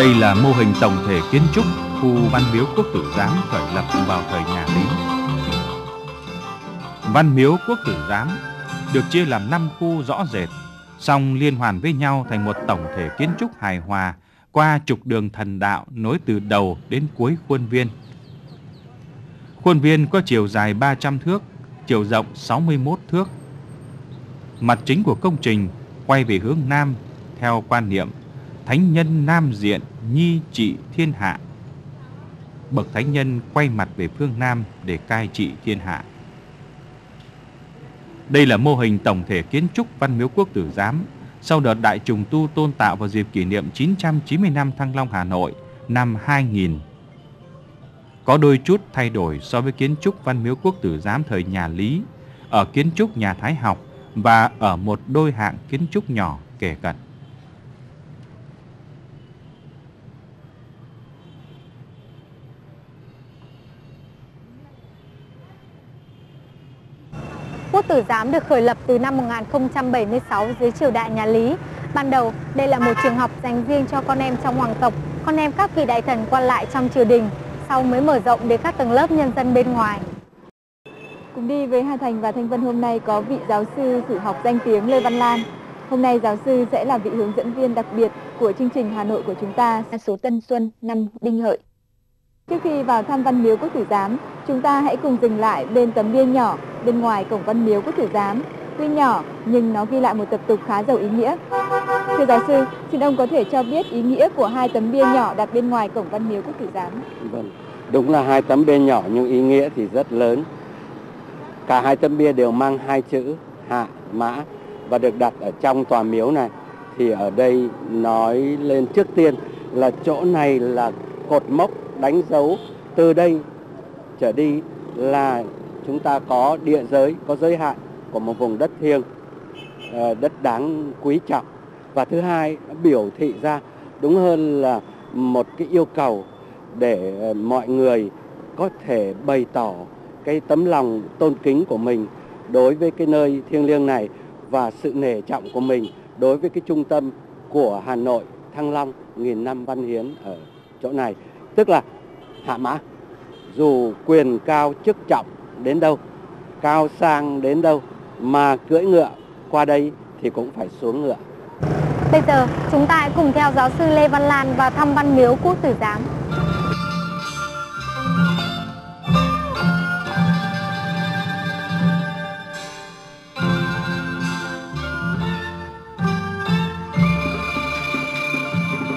Đây là mô hình tổng thể kiến trúc khu Văn Miếu Quốc Tử Giám khởi lập vào thời nhà Lý. Văn Miếu Quốc Tử Giám được chia làm 5 khu rõ rệt, song liên hoàn với nhau thành một tổng thể kiến trúc hài hòa qua trục đường thần đạo nối từ đầu đến cuối khuôn viên. Khuôn viên có chiều dài 300 thước, chiều rộng 61 thước. Mặt chính của công trình quay về hướng Nam theo quan niệm Thánh nhân Nam diện nhi trị thiên hạ. Bậc thánh nhân quay mặt về phương Nam để cai trị thiên hạ. Đây là mô hình tổng thể kiến trúc Văn Miếu Quốc Tử Giám sau đợt đại trùng tu tôn tạo vào dịp kỷ niệm 990 năm Thăng Long Hà Nội năm 2000. Có đôi chút thay đổi so với kiến trúc Văn Miếu Quốc Tử Giám thời nhà Lý, ở kiến trúc nhà Thái học và ở một đôi hạng kiến trúc nhỏ kể cận. Tử giám được khởi lập từ năm 1076 dưới triều đại nhà Lý. Ban đầu, đây là một trường học dành riêng cho con em trong hoàng tộc, con em các vị đại thần quan lại trong triều đình, sau mới mở rộng đến các tầng lớp nhân dân bên ngoài. Cùng đi với Hà Thành và Thanh Vân hôm nay có vị giáo sư sử học danh tiếng Lê Văn Lan. Hôm nay giáo sư sẽ là vị hướng dẫn viên đặc biệt của chương trình Hà Nội của chúng ta số Tân Xuân năm Đinh Hợi. Trước khi vào thăm Văn Miếu Quốc Tử Giám, chúng ta hãy cùng dừng lại bên tấm bia nhỏ bên ngoài cổng Văn Miếu Quốc Tử Giám. Tuy nhỏ nhưng nó ghi lại một tập tục khá giàu ý nghĩa. Thưa giáo sư, xin ông có thể cho biết ý nghĩa của hai tấm bia nhỏ đặt bên ngoài cổng Văn Miếu Quốc Tử Giám. Vâng, đúng là hai tấm bia nhỏ nhưng ý nghĩa thì rất lớn. Cả hai tấm bia đều mang hai chữ hạ mã và được đặt ở trong tòa miếu này. Thì ở đây nói lên trước tiên là chỗ này là cột mốc đánh dấu từ đây trở đi là chúng ta có địa giới, có giới hạn của một vùng đất thiêng, ờ, đất đáng quý trọng. Và thứ hai, nó biểu thị ra đúng hơn là một cái yêu cầu để ờ, mọi người có thể bày tỏ cái tấm lòng tôn kính của mình đối với cái nơi thiêng liêng này và sự nể trọng của mình đối với cái trung tâm của Hà Nội Thăng Long nghìn năm văn hiến ở chỗ này tức là hạ mã dù quyền cao chức trọng đến đâu cao sang đến đâu mà cưỡi ngựa qua đây thì cũng phải xuống ngựa Bây giờ chúng ta hãy cùng theo giáo sư Lê Văn Lan vào thăm Văn Miếu Quốc Tử Giám.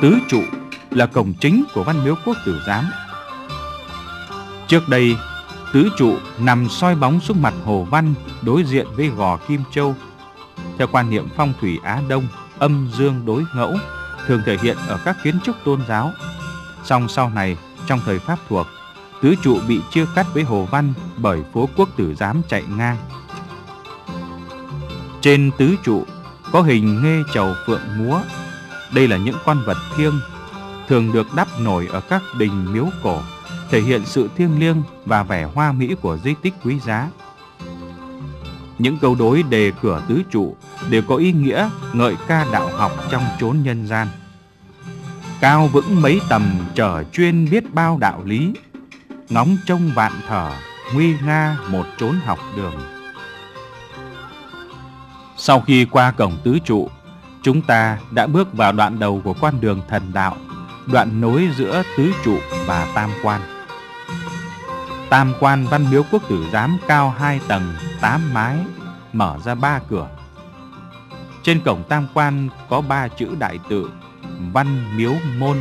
Tứ trụ là cổng chính của Văn Miếu Quốc Tử Giám. Trước đây, tứ trụ nằm soi bóng xuống mặt Hồ Văn đối diện với gò Kim Châu. Theo quan niệm phong thủy Á Đông, âm dương đối ngẫu thường thể hiện ở các kiến trúc tôn giáo. Song sau này, trong thời Pháp thuộc, tứ trụ bị chia cắt với Hồ Văn bởi phố Quốc Tử Giám chạy ngang. Trên tứ trụ có hình nghê chầu phượng múa. Đây là những con vật thiêng, thường được đắp nổi ở các đình miếu cổ, thể hiện sự thiêng liêng và vẻ hoa mỹ của di tích quý giá. Những câu đối đề cửa tứ trụ đều có ý nghĩa ngợi ca đạo học trong chốn nhân gian. Cao vững mấy tầm trở chuyên biết bao đạo lý, ngóng trông vạn thở, nguy nga một chốn học đường. Sau khi qua cổng tứ trụ, chúng ta đã bước vào đoạn đầu của con đường thần đạo, đoạn nối giữa tứ trụ và tam quan. Tam quan văn miếu quốc tử giám cao hai tầng, tám mái, mở ra ba cửa. Trên cổng tam quan có ba chữ đại tự Văn Miếu Môn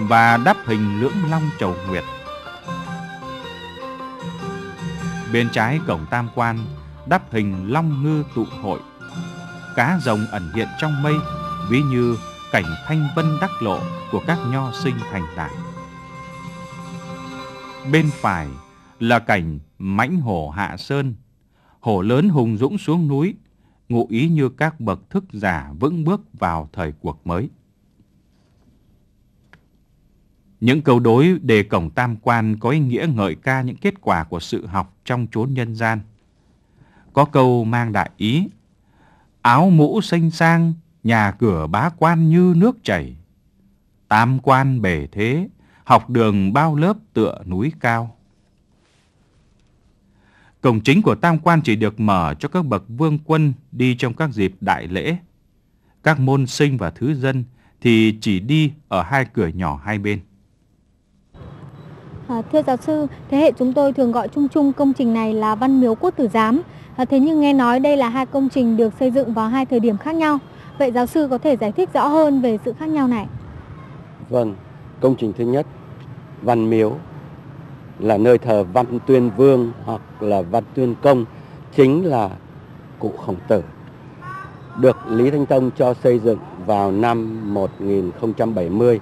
và đắp hình lưỡng long chầu nguyệt. Bên trái cổng tam quan đắp hình long ngư tụ hội. Cá rồng ẩn hiện trong mây, ví như cảnh thanh vân đắc lộ của các nho sinh thành đạt. Bên phải là cảnh mãnh hổ hạ sơn, hổ lớn hùng dũng xuống núi, ngụ ý như các bậc thức giả vững bước vào thời cuộc mới. Những câu đối đề cổng tam quan có ý nghĩa ngợi ca những kết quả của sự học trong chốn nhân gian. Có câu mang đại ý, áo mũ xanh sang, nhà cửa bá quan như nước chảy. Tam quan bề thế, học đường bao lớp tựa núi cao. Cổng chính của tam quan chỉ được mở cho các bậc vương quân đi trong các dịp đại lễ. Các môn sinh và thứ dân thì chỉ đi ở hai cửa nhỏ hai bên. À, thưa giáo sư, thế hệ chúng tôi thường gọi chung chung công trình này là Văn Miếu Quốc Tử Giám. À, thế nhưng nghe nói đây là hai công trình được xây dựng vào hai thời điểm khác nhau. Vậy giáo sư có thể giải thích rõ hơn về sự khác nhau này? Vâng, công trình thứ nhất, Văn Miếu là nơi thờ Văn Tuyên Vương hoặc là Văn Tuyên Công, chính là cụ Khổng Tử. Được Lý Thanh Tông cho xây dựng vào năm 1070.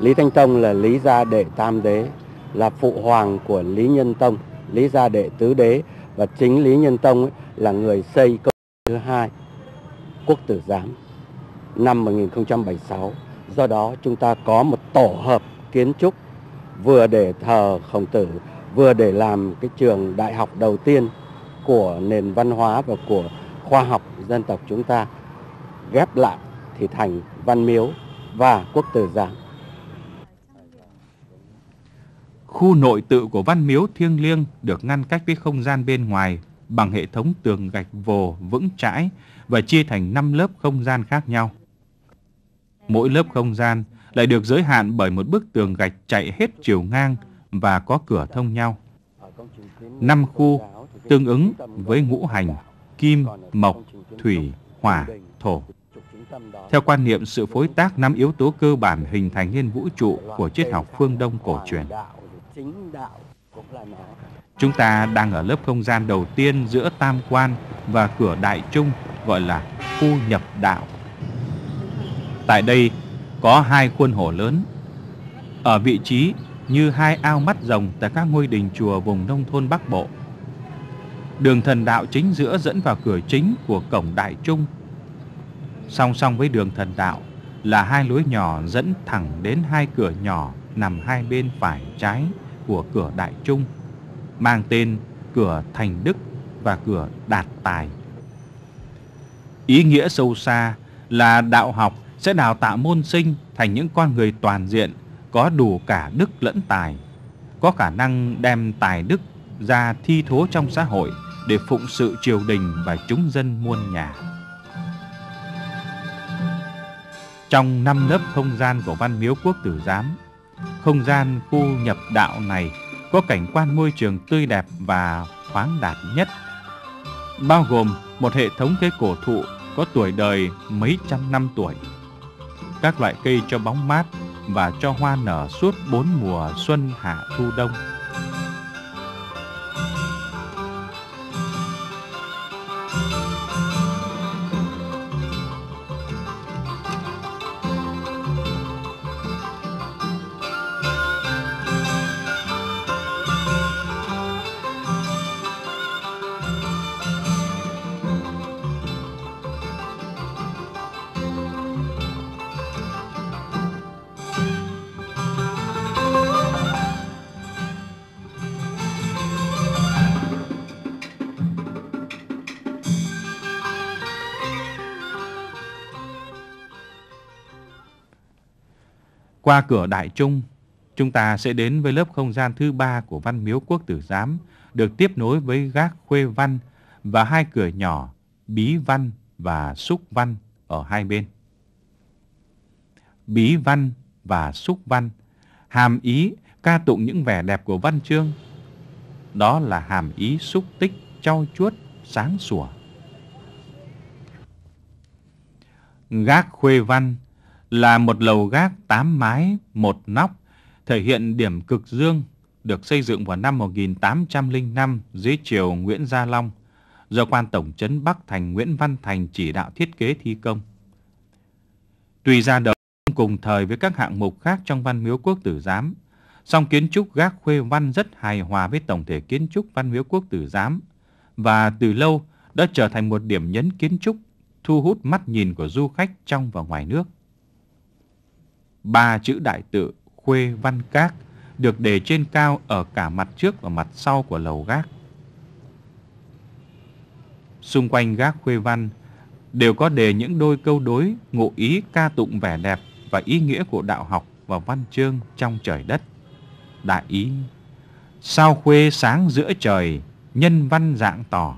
Lý Thanh Tông là Lý Gia Đệ Tam Đế, là phụ hoàng của Lý Nhân Tông, Lý Gia Đệ Tứ Đế và chính Lý Nhân Tông ấy là người xây công thứ hai, Quốc Tử Giám năm 1076. Do đó chúng ta có một tổ hợp kiến trúc vừa để thờ khổng tử, vừa để làm cái trường đại học đầu tiên của nền văn hóa và của khoa học dân tộc chúng ta ghép lại thì thành văn miếu và quốc tử giám. Khu nội tự của văn miếu thiêng liêng được ngăn cách với không gian bên ngoài bằng hệ thống tường gạch vồ vững chãi và chia thành 5 lớp không gian khác nhau. Mỗi lớp không gian lại được giới hạn bởi một bức tường gạch chạy hết chiều ngang và có cửa thông nhau. Năm khu tương ứng với ngũ hành, kim, mộc, thủy, hỏa, thổ. Theo quan niệm sự phối tác năm yếu tố cơ bản hình thành nên vũ trụ của triết học phương Đông cổ truyền. Chúng ta đang ở lớp không gian đầu tiên giữa tam quan và cửa đại trung gọi là khu nhập đạo. Tại đây có hai khuôn hồ lớn. Ở vị trí như hai ao mắt rồng tại các ngôi đình chùa vùng nông thôn Bắc Bộ. Đường thần đạo chính giữa dẫn vào cửa chính của cổng Đại Trung. Song song với đường thần đạo là hai lối nhỏ dẫn thẳng đến hai cửa nhỏ nằm hai bên phải trái của cửa Đại Trung, mang tên cửa Thành Đức và cửa Đạt Tài. Ý nghĩa sâu xa là đạo học sẽ đào tạo môn sinh thành những con người toàn diện, có đủ cả đức lẫn tài, có khả năng đem tài đức ra thi thố trong xã hội để phụng sự triều đình và chúng dân muôn nhà. Trong năm lớp không gian của Văn Miếu Quốc Tử Giám, không gian khu nhập đạo này có cảnh quan môi trường tươi đẹp và khoáng đạt nhất, bao gồm một hệ thống cây cổ thụ có tuổi đời mấy trăm năm tuổi các loại cây cho bóng mát và cho hoa nở suốt bốn mùa xuân hạ thu đông. Qua cửa Đại Trung, chúng ta sẽ đến với lớp không gian thứ ba của Văn Miếu Quốc Tử Giám, được tiếp nối với gác Khuê Văn và hai cửa nhỏ Bí Văn và Xúc Văn ở hai bên. Bí Văn và Xúc Văn hàm ý ca tụng những vẻ đẹp của văn chương. Đó là hàm ý xúc tích, trau chuốt, sáng sủa. Gác Khuê Văn là một lầu gác tám mái, một nóc, thể hiện điểm cực dương, được xây dựng vào năm 1805 dưới triều Nguyễn Gia Long, do quan tổng trấn Bắc Thành Nguyễn Văn Thành chỉ đạo thiết kế thi công. Tuy ra đời cùng thời với các hạng mục khác trong văn miếu quốc tử giám, song kiến trúc gác khuê văn rất hài hòa với tổng thể kiến trúc văn miếu quốc tử giám và từ lâu đã trở thành một điểm nhấn kiến trúc thu hút mắt nhìn của du khách trong và ngoài nước ba chữ đại tự Khuê Văn Các được đề trên cao ở cả mặt trước và mặt sau của lầu gác. Xung quanh gác Khuê Văn đều có đề những đôi câu đối ngụ ý ca tụng vẻ đẹp và ý nghĩa của đạo học và văn chương trong trời đất. Đại ý, sao khuê sáng giữa trời, nhân văn dạng tỏ.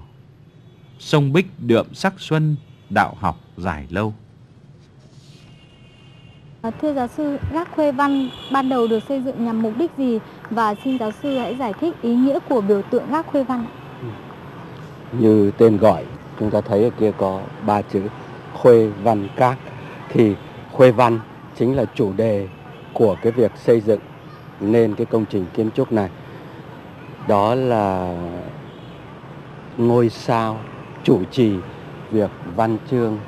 Sông Bích đượm sắc xuân, đạo học dài lâu. Ờ, thưa giáo sư, gác khuê văn ban đầu được xây dựng nhằm mục đích gì và xin giáo sư hãy giải thích ý nghĩa của biểu tượng gác khuê văn. Như tên gọi, chúng ta thấy ở kia có ba chữ khuê văn các thì khuê văn chính là chủ đề của cái việc xây dựng nên cái công trình kiến trúc này. Đó là ngôi sao chủ trì việc văn chương,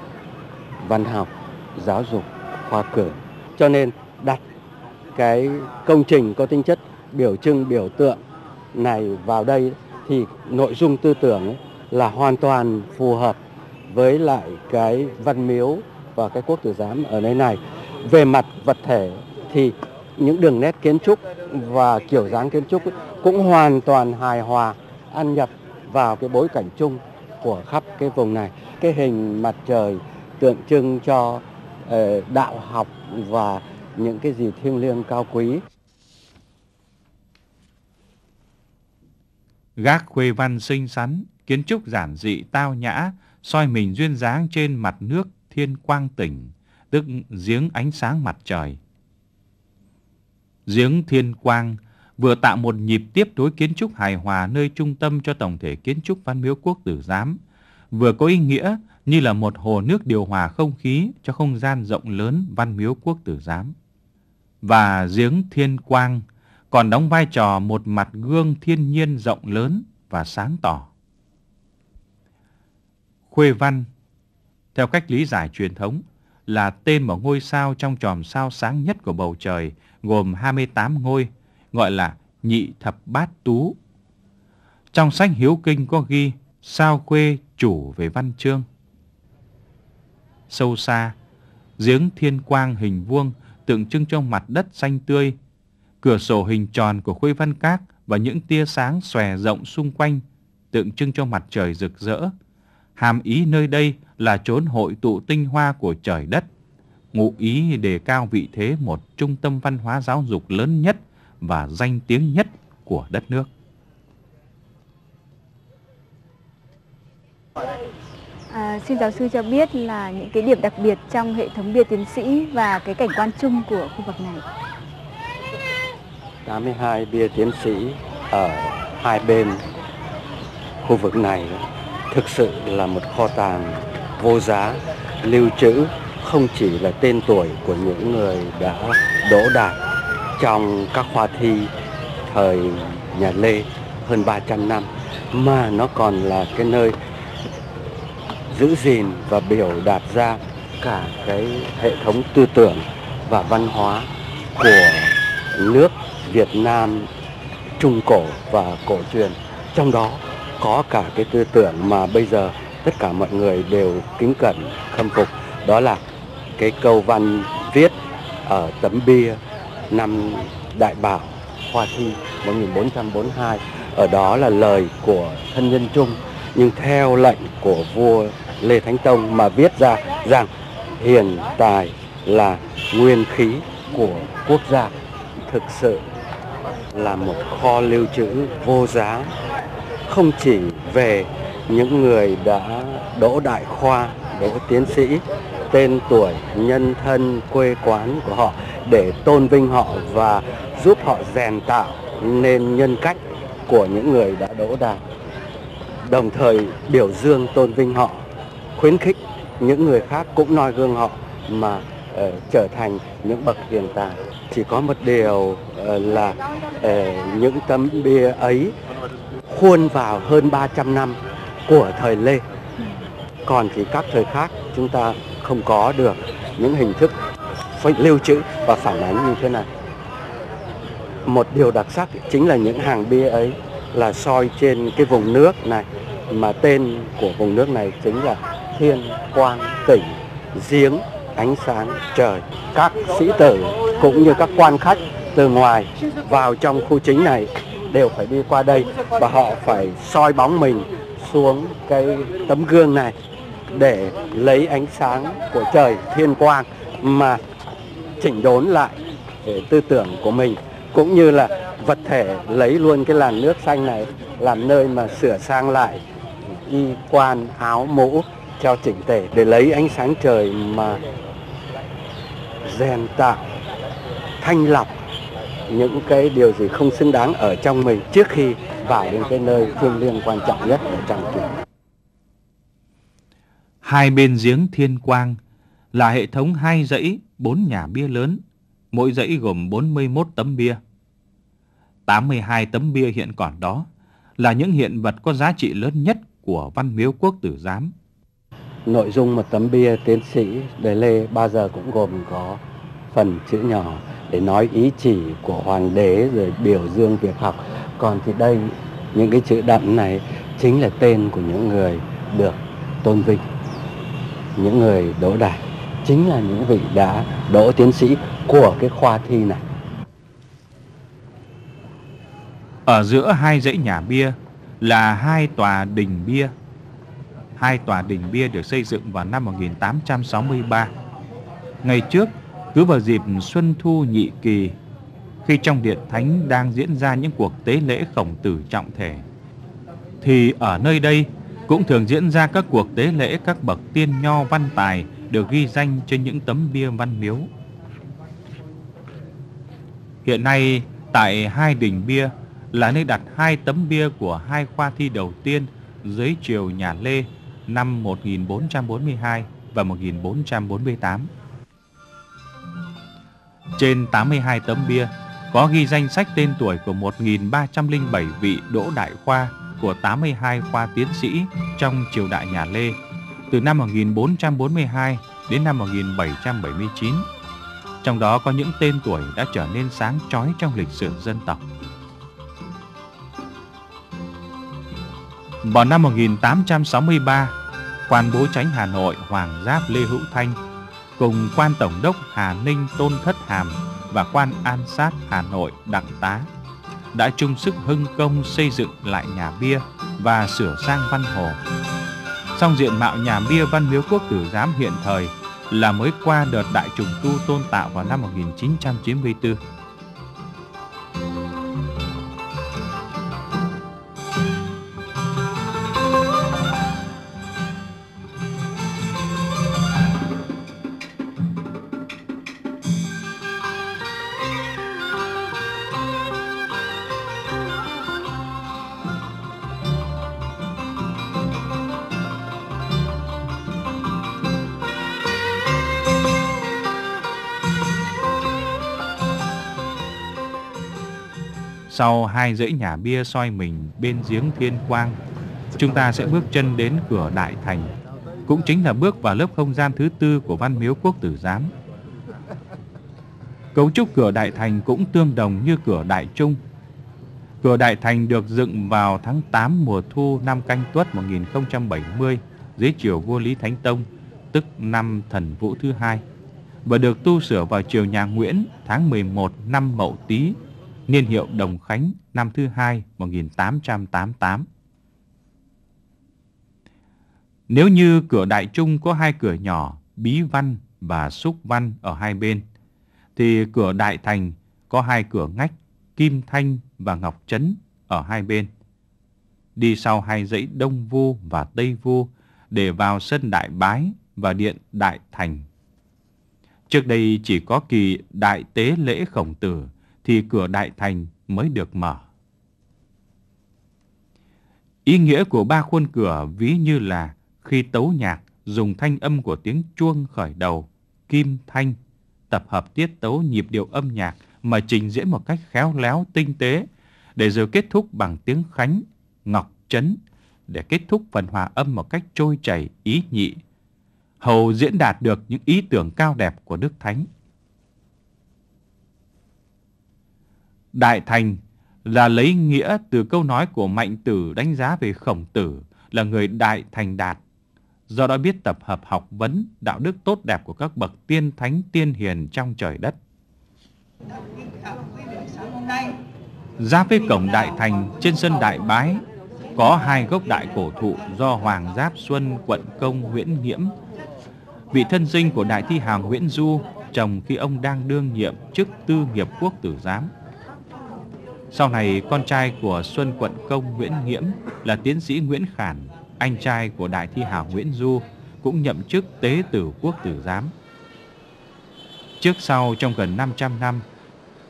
văn học, giáo dục, khoa cử. Cho nên đặt cái công trình có tính chất biểu trưng, biểu tượng này vào đây thì nội dung tư tưởng là hoàn toàn phù hợp với lại cái văn miếu và cái quốc tử giám ở nơi này. Về mặt vật thể thì những đường nét kiến trúc và kiểu dáng kiến trúc cũng hoàn toàn hài hòa, ăn nhập vào cái bối cảnh chung của khắp cái vùng này. Cái hình mặt trời tượng trưng cho Ờ, đạo học và những cái gì thiêng liêng cao quý. Gác khuê văn xinh xắn, kiến trúc giản dị tao nhã, soi mình duyên dáng trên mặt nước thiên quang tỉnh, tức giếng ánh sáng mặt trời. Giếng thiên quang vừa tạo một nhịp tiếp đối kiến trúc hài hòa nơi trung tâm cho tổng thể kiến trúc văn miếu quốc tử giám, vừa có ý nghĩa như là một hồ nước điều hòa không khí cho không gian rộng lớn văn miếu quốc tử giám. Và giếng thiên quang còn đóng vai trò một mặt gương thiên nhiên rộng lớn và sáng tỏ. Khuê văn, theo cách lý giải truyền thống, là tên một ngôi sao trong chòm sao sáng nhất của bầu trời, gồm 28 ngôi, gọi là nhị thập bát tú. Trong sách Hiếu Kinh có ghi sao khuê chủ về văn chương. Sâu xa, giếng thiên quang hình vuông tượng trưng cho mặt đất xanh tươi, cửa sổ hình tròn của khuê văn các và những tia sáng xòe rộng xung quanh tượng trưng cho mặt trời rực rỡ. Hàm ý nơi đây là chốn hội tụ tinh hoa của trời đất, ngụ ý đề cao vị thế một trung tâm văn hóa giáo dục lớn nhất và danh tiếng nhất của đất nước. À, xin giáo sư cho biết là những cái điểm đặc biệt trong hệ thống bia tiến sĩ và cái cảnh quan chung của khu vực này. 82 bia tiến sĩ ở hai bên khu vực này thực sự là một kho tàng vô giá lưu trữ không chỉ là tên tuổi của những người đã đỗ đạt trong các khoa thi thời nhà Lê hơn 300 năm mà nó còn là cái nơi giữ gìn và biểu đạt ra cả cái hệ thống tư tưởng và văn hóa của nước Việt Nam trung cổ và cổ truyền. Trong đó có cả cái tư tưởng mà bây giờ tất cả mọi người đều kính cẩn, khâm phục đó là cái câu văn viết ở tấm bia năm Đại Bảo Khoa thi 1442 ở đó là lời của thân nhân chung, nhưng theo lệnh của vua Lê Thánh Tông mà viết ra rằng hiền tài là nguyên khí của quốc gia thực sự là một kho lưu trữ vô giá không chỉ về những người đã đỗ đại khoa, đỗ tiến sĩ, tên tuổi, nhân thân, quê quán của họ để tôn vinh họ và giúp họ rèn tạo nên nhân cách của những người đã đỗ đạt. Đồng thời biểu dương tôn vinh họ, khuyến khích những người khác cũng noi gương họ mà uh, trở thành những bậc hiền tài. Chỉ có một điều uh, là uh, những tấm bia ấy khuôn vào hơn 300 năm của thời Lê. Còn thì các thời khác chúng ta không có được những hình thức phải lưu trữ và phản ánh như thế này. Một điều đặc sắc chính là những hàng bia ấy là soi trên cái vùng nước này mà tên của vùng nước này chính là Thiên Quang Tỉnh Giếng, Ánh Sáng Trời. Các sĩ tử cũng như các quan khách từ ngoài vào trong khu chính này đều phải đi qua đây và họ phải soi bóng mình xuống cái tấm gương này để lấy ánh sáng của trời thiên quang mà chỉnh đốn lại tư tưởng của mình, cũng như là vật thể lấy luôn cái làn nước xanh này làm nơi mà sửa sang lại y quan áo mũ cho chỉnh tề để lấy ánh sáng trời mà rèn tạo thanh lọc những cái điều gì không xứng đáng ở trong mình trước khi vào đến cái nơi thiêng liêng quan trọng nhất ở trong chùa. Hai bên giếng thiên quang là hệ thống hai dãy, bốn nhà bia lớn, mỗi dãy gồm 41 tấm bia. 82 tấm bia hiện còn đó là những hiện vật có giá trị lớn nhất của Văn Miếu Quốc Tử Giám. Nội dung một tấm bia tiến sĩ Đề Lê bao giờ cũng gồm có phần chữ nhỏ để nói ý chỉ của hoàng đế rồi biểu dương việc học. Còn thì đây những cái chữ đậm này chính là tên của những người được tôn vinh, những người đỗ đạt chính là những vị đã đỗ tiến sĩ của cái khoa thi này. Ở giữa hai dãy nhà bia là hai tòa đình bia. Hai tòa đình bia được xây dựng vào năm 1863. Ngày trước, cứ vào dịp Xuân Thu Nhị Kỳ, khi trong điện thánh đang diễn ra những cuộc tế lễ khổng tử trọng thể, thì ở nơi đây cũng thường diễn ra các cuộc tế lễ các bậc tiên nho văn tài được ghi danh trên những tấm bia văn miếu. Hiện nay, tại hai đỉnh bia là nơi đặt hai tấm bia của hai khoa thi đầu tiên dưới triều nhà Lê năm 1442 và 1448. Trên 82 tấm bia có ghi danh sách tên tuổi của 1.307 vị đỗ đại khoa của 82 khoa tiến sĩ trong triều đại nhà Lê từ năm 1442 đến năm 1779. Trong đó có những tên tuổi đã trở nên sáng chói trong lịch sử dân tộc. Vào năm 1863, quan bố chánh Hà Nội, Hoàng Giáp Lê Hữu Thanh, cùng quan tổng đốc Hà Ninh Tôn Thất Hàm và quan an sát Hà Nội Đặng Tá, đã chung sức hưng công xây dựng lại nhà bia và sửa sang văn hồ. Song diện mạo nhà bia Văn Miếu Quốc Tử Giám hiện thời là mới qua đợt đại trùng tu tôn tạo vào năm 1994. Sau hai dãy nhà bia soi mình bên giếng thiên quang, chúng ta sẽ bước chân đến cửa đại thành, cũng chính là bước vào lớp không gian thứ tư của Văn Miếu Quốc Tử Giám. Cấu trúc cửa đại thành cũng tương đồng như cửa đại trung. Cửa đại thành được dựng vào tháng 8 mùa thu năm Canh Tuất 1070 dưới triều vua Lý Thánh Tông, tức năm Thần Vũ thứ hai, và được tu sửa vào triều nhà Nguyễn tháng 11 năm Mậu Tý niên hiệu Đồng Khánh năm thứ hai 1888. Nếu như cửa đại trung có hai cửa nhỏ Bí Văn và Xúc Văn ở hai bên, thì cửa đại thành có hai cửa ngách Kim Thanh và Ngọc Trấn ở hai bên. Đi sau hai dãy Đông Vu và Tây Vu để vào sân Đại Bái và điện Đại Thành. Trước đây chỉ có kỳ đại tế lễ khổng tử thì cửa đại thành mới được mở. Ý nghĩa của ba khuôn cửa ví như là khi tấu nhạc dùng thanh âm của tiếng chuông khởi đầu, kim thanh, tập hợp tiết tấu nhịp điệu âm nhạc mà trình diễn một cách khéo léo tinh tế, để rồi kết thúc bằng tiếng khánh, ngọc chấn, để kết thúc phần hòa âm một cách trôi chảy, ý nhị, hầu diễn đạt được những ý tưởng cao đẹp của Đức Thánh. Đại thành là lấy nghĩa từ câu nói của Mạnh Tử đánh giá về Khổng Tử là người đại thành đạt. Do đó biết tập hợp học vấn, đạo đức tốt đẹp của các bậc tiên thánh tiên hiền trong trời đất. Ra với cổng đại thành trên sân đại bái có hai gốc đại cổ thụ do Hoàng Giáp Xuân quận công Nguyễn Nghiễm, vị thân sinh của đại thi hào Nguyễn Du chồng khi ông đang đương nhiệm chức tư nghiệp quốc tử giám. Sau này, con trai của Xuân Quận Công Nguyễn Nghiễm là tiến sĩ Nguyễn Khản, anh trai của đại thi hảo Nguyễn Du, cũng nhậm chức tế tử quốc tử giám. Trước sau trong gần 500 năm,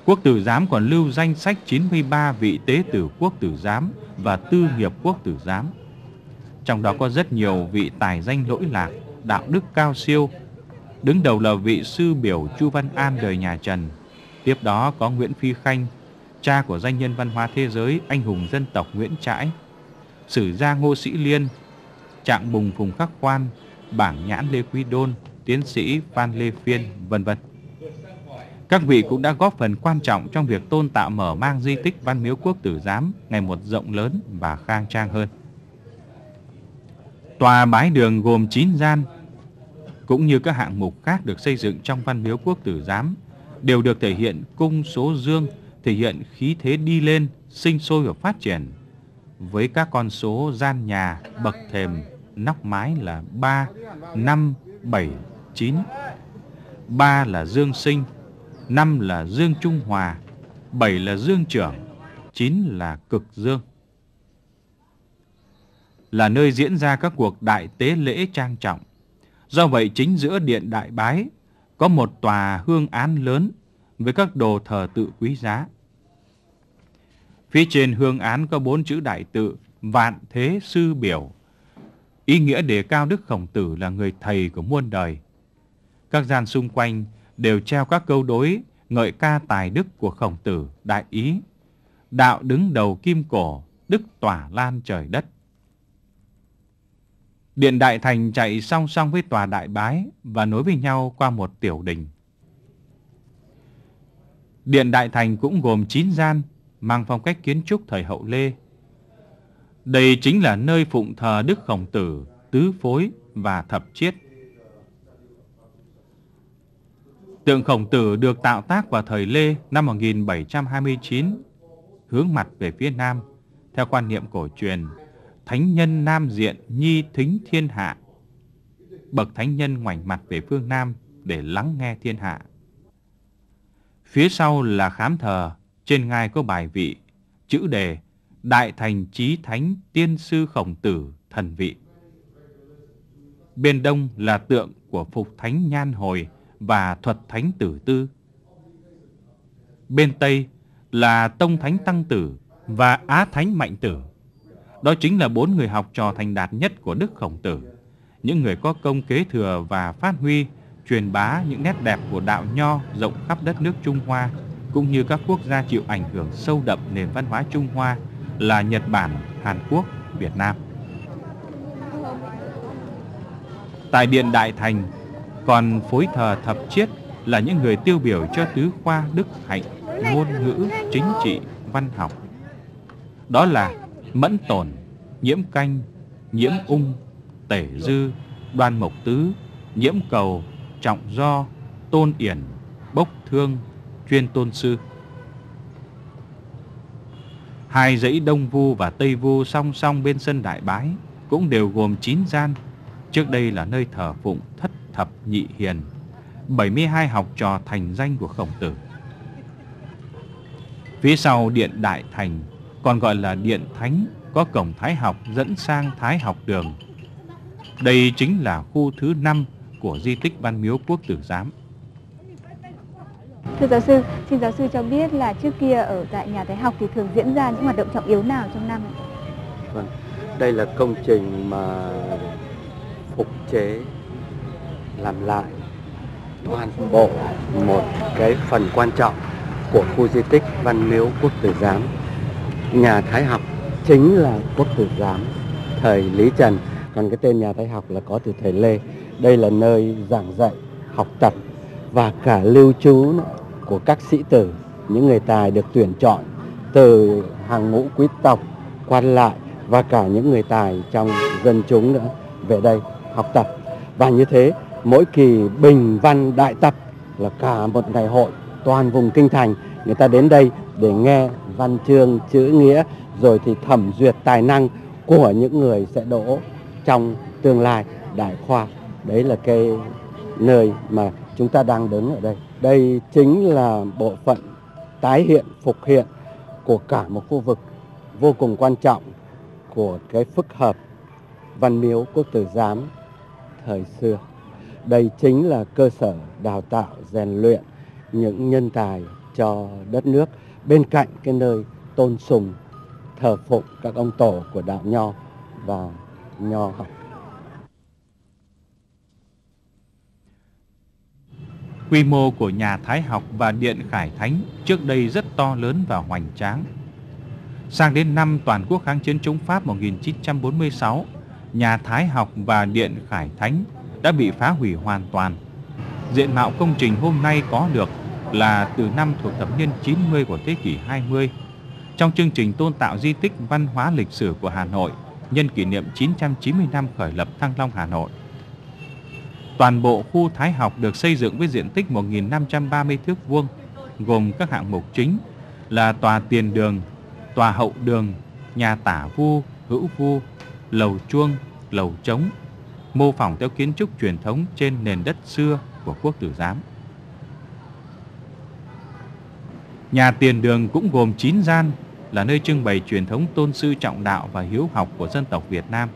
quốc tử giám còn lưu danh sách 93 vị tế tử quốc tử giám và tư nghiệp quốc tử giám. Trong đó có rất nhiều vị tài danh lỗi lạc, đạo đức cao siêu. Đứng đầu là vị sư biểu Chu Văn An đời nhà Trần. Tiếp đó có Nguyễn Phi Khanh, cha của danh nhân văn hóa thế giới, anh hùng dân tộc Nguyễn Trãi. Sử gia Ngô Sĩ Liên, trạng bùng Phùng Khắc Quan, bảng nhãn Lê Quý Đôn, tiến sĩ Phan Lê Phiên, vân vân. Các vị cũng đã góp phần quan trọng trong việc tôn tạo mở mang di tích Văn Miếu Quốc Tử Giám ngày một rộng lớn và khang trang hơn. Tòa bái đường gồm 9 gian, cũng như các hạng mục khác được xây dựng trong Văn Miếu Quốc Tử Giám, đều được thể hiện cung số dương, thể hiện khí thế đi lên, sinh sôi và phát triển, với các con số gian nhà, bậc thềm, nóc mái là 3, 5, 7, 9. 3 là dương sinh, 5 là dương trung hòa, 7 là dương trưởng, 9 là cực dương. Là nơi diễn ra các cuộc đại tế lễ trang trọng. Do vậy chính giữa điện đại bái có một tòa hương án lớn với các đồ thờ tự quý giá. Phía trên hương án có bốn chữ đại tự Vạn Thế Sư Biểu Ý nghĩa đề cao Đức Khổng Tử là người thầy của muôn đời. Các gian xung quanh đều treo các câu đối ngợi ca tài đức của Khổng Tử, đại ý. Đạo đứng đầu kim cổ, đức tỏa lan trời đất. Điện Đại Thành chạy song song với tòa Đại Bái và nối với nhau qua một tiểu đình. Điện Đại Thành cũng gồm 9 gian, mang phong cách kiến trúc thời hậu Lê, đây chính là nơi phụng thờ Đức Khổng Tử, Tứ Phối và Thập Chiết. Tượng Khổng Tử được tạo tác vào thời Lê năm 1729, hướng mặt về phía Nam, theo quan niệm cổ truyền, Thánh nhân Nam Diện nhi thính thiên hạ. Bậc Thánh nhân ngoảnh mặt về phương Nam để lắng nghe thiên hạ. Phía sau là khám thờ, trên ngai có bài vị, chữ đề Đại thành chí thánh tiên sư khổng tử thần vị. Bên đông là tượng của Phục Thánh Nhan Hồi và Thuật Thánh Tử Tư. Bên tây là Tông Thánh Tăng Tử và Á Thánh Mạnh Tử. Đó chính là bốn người học trò thành đạt nhất của Đức Khổng Tử, những người có công kế thừa và phát huy, truyền bá những nét đẹp của đạo nho rộng khắp đất nước Trung Hoa, cũng như các quốc gia chịu ảnh hưởng sâu đậm nền văn hóa Trung Hoa là Nhật Bản, Hàn Quốc, Việt Nam. Tại Điện Đại Thành còn phối thờ thập chiết là những người tiêu biểu cho tứ khoa đức hạnh, ngôn ngữ, chính trị, văn học. Đó là Mẫn Tồn, Nhiễm Canh, Nhiễm Ung, Tể Dư, Đoan Mộc Tứ, Nhiễm Cầu, Trọng Do, Tôn Yển, Bốc Thương, Chuyên Tôn Sư. Hai dãy Đông Vu và Tây Vu song song bên sân Đại Bái cũng đều gồm 9 gian. Trước đây là nơi thờ phụng thất thập nhị hiền, 72 học trò thành danh của Khổng Tử. Phía sau Điện Đại Thành còn gọi là Điện Thánh có cổng Thái học dẫn sang Thái học đường. Đây chính là khu thứ 5 của di tích Văn Miếu Quốc Tử Giám. Thưa giáo sư, xin giáo sư cho biết là trước kia ở tại nhà Thái học thì thường diễn ra những hoạt động trọng yếu nào trong năm? Vâng, đây là công trình mà phục chế làm lại toàn bộ một cái phần quan trọng của khu di tích Văn Miếu Quốc Tử Giám. Nhà Thái học chính là Quốc Tử Giám thời Lý Trần, còn cái tên nhà Thái học là có từ thời Lê. Đây là nơi giảng dạy, học tập và cả lưu trú của các sĩ tử, những người tài được tuyển chọn từ hàng ngũ quý tộc, quan lại và cả những người tài trong dân chúng nữa về đây học tập. Và như thế, mỗi kỳ bình văn đại tập là cả một ngày hội toàn vùng kinh thành. Người ta đến đây để nghe văn chương chữ nghĩa rồi thì thẩm duyệt tài năng của những người sẽ đỗ trong tương lai. Đại khoa đấy là cái nơi mà chúng ta đang đứng ở đây. Đây chính là bộ phận tái hiện, phục hiện của cả một khu vực vô cùng quan trọng của cái phức hợp văn miếu quốc tử giám thời xưa. Đây chính là cơ sở đào tạo, rèn luyện những nhân tài cho đất nước bên cạnh cái nơi tôn sùng, thờ phụng các ông tổ của đạo Nho và Nho học. Quy mô của nhà Thái học và Điện Khải Thánh trước đây rất to lớn và hoành tráng. Sang đến năm toàn quốc kháng chiến chống Pháp 1946, nhà Thái học và Điện Khải Thánh đã bị phá hủy hoàn toàn. Diện mạo công trình hôm nay có được là từ năm thuộc thập niên 90 của thế kỷ 20 trong chương trình tôn tạo di tích văn hóa lịch sử của Hà Nội nhân kỷ niệm 990 năm khởi lập Thăng Long Hà Nội. Toàn bộ khu Thái học được xây dựng với diện tích 1.530 thước vuông, gồm các hạng mục chính là tòa tiền đường, tòa hậu đường, nhà tả vu, hữu vu, lầu chuông, lầu trống, mô phỏng theo kiến trúc truyền thống trên nền đất xưa của quốc tử giám. Nhà tiền đường cũng gồm 9 gian là nơi trưng bày truyền thống tôn sư trọng đạo và hiếu học của dân tộc Việt Nam.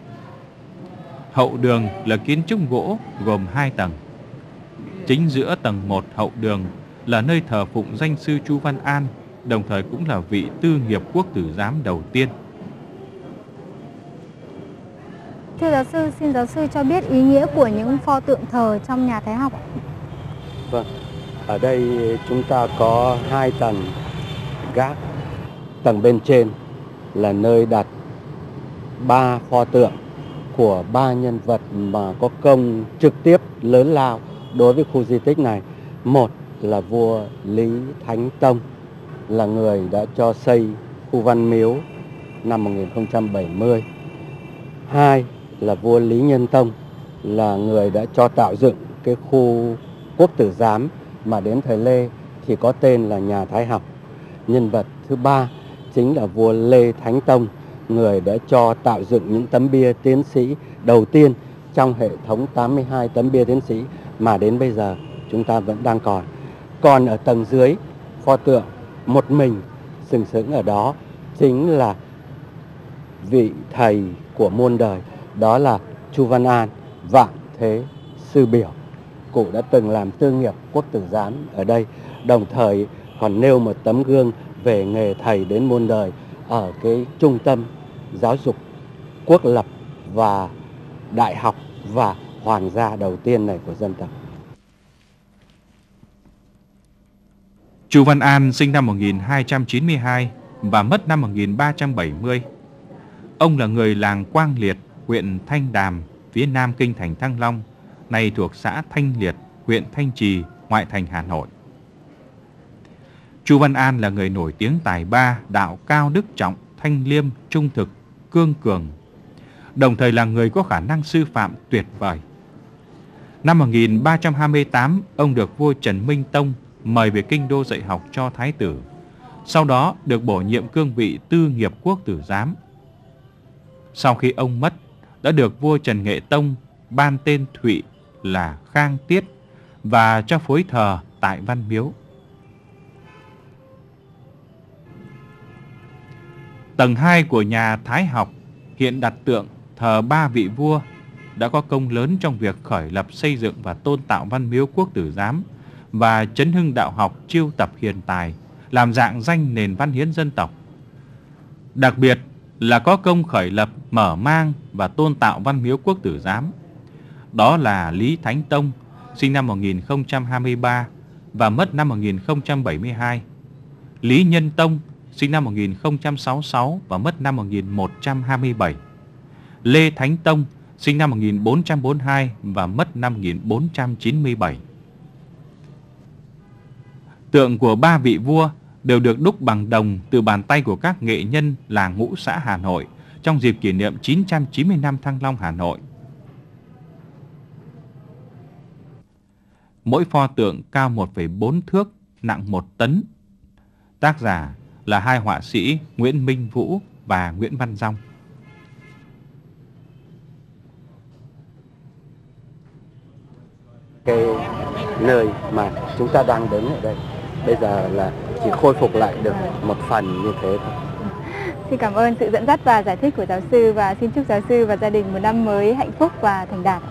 Hậu đường là kiến trúc gỗ gồm 2 tầng. Chính giữa tầng 1 hậu đường là nơi thờ phụng danh sư Chu Văn An, đồng thời cũng là vị tư nghiệp quốc tử giám đầu tiên. Thưa giáo sư, xin giáo sư cho biết ý nghĩa của những pho tượng thờ trong nhà Thái học. Vâng, ở đây chúng ta có hai tầng gác. Tầng bên trên là nơi đặt ba pho tượng của ba nhân vật mà có công trực tiếp lớn lao đối với khu di tích này. Một là vua Lý Thánh Tông là người đã cho xây khu văn miếu năm 1070. Hai là vua Lý Nhân Tông là người đã cho tạo dựng cái khu quốc tử giám mà đến thời Lê thì có tên là nhà Thái học. Nhân vật thứ ba chính là vua Lê Thánh Tông, người đã cho tạo dựng những tấm bia tiến sĩ đầu tiên trong hệ thống 82 tấm bia tiến sĩ mà đến bây giờ chúng ta vẫn đang còn. Còn ở tầng dưới, pho tượng một mình sừng sững ở đó chính là vị thầy của muôn đời, đó là Chu Văn An, vạn thế sư biểu cụ đã từng làm tư nghiệp quốc tử giám ở đây, đồng thời còn nêu một tấm gương về nghề thầy đến muôn đời ở cái trung tâm giáo dục quốc lập và đại học và hoàng gia đầu tiên này của dân tộc. Chu Văn An sinh năm 1292 và mất năm 1370. Ông là người làng Quang Liệt, huyện Thanh Đàm, phía nam kinh thành Thăng Long, nay thuộc xã Thanh Liệt, huyện Thanh Trì, ngoại thành Hà Nội. Chu Văn An là người nổi tiếng tài ba, đạo cao đức trọng, thanh liêm, trung thực, cương cường, đồng thời là người có khả năng sư phạm tuyệt vời. Năm 1328, ông được vua Trần Minh Tông mời về kinh đô dạy học cho thái tử. Sau đó được bổ nhiệm cương vị tư nghiệp quốc tử giám. Sau khi ông mất, đã được vua Trần Nghệ Tông ban tên Thụy là Khang Tiết và cho phối thờ tại Văn Miếu. Tầng 2 của nhà Thái học hiện đặt tượng thờ ba vị vua đã có công lớn trong việc khởi lập xây dựng và tôn tạo văn miếu quốc tử giám và chấn hưng đạo học chiêu tập hiền tài, làm dạng danh nền văn hiến dân tộc. Đặc biệt là có công khởi lập, mở mang và tôn tạo văn miếu quốc tử giám. Đó là Lý Thánh Tông, sinh năm 1023 và mất năm 1072. Lý Nhân Tông, sinh năm 1066 và mất năm 1127. Lê Thánh Tông, sinh năm 1442 và mất năm 1497. Tượng của ba vị vua đều được đúc bằng đồng từ bàn tay của các nghệ nhân làng ngũ xã Hà Nội trong dịp kỷ niệm 990 năm Thăng Long Hà Nội. Mỗi pho tượng cao 1,4 thước, nặng 1 tấn. Tác giả là hai họa sĩ Nguyễn Minh Vũ và Nguyễn Văn Dong. Cái nơi mà chúng ta đang đứng ở đây. Bây giờ là chỉ khôi phục lại được một phần như thế thôi. Xin cảm ơn sự dẫn dắt và giải thích của giáo sư và xin chúc giáo sư và gia đình một năm mới hạnh phúc và thành đạt.